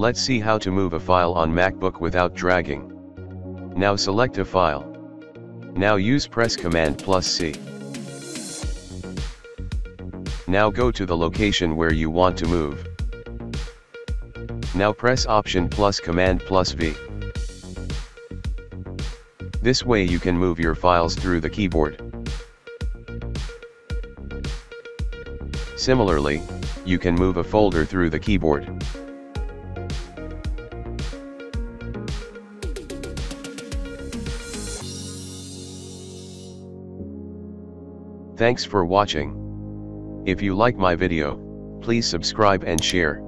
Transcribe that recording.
Let's see how to move a file on MacBook without dragging. Now select a file. Now use press Command plus C. Now go to the location where you want to move. Now press Option plus Command plus V. This way you can move your files through the keyboard. Similarly, you can move a folder through the keyboard. Thanks for watching. If you like my video, please subscribe and share.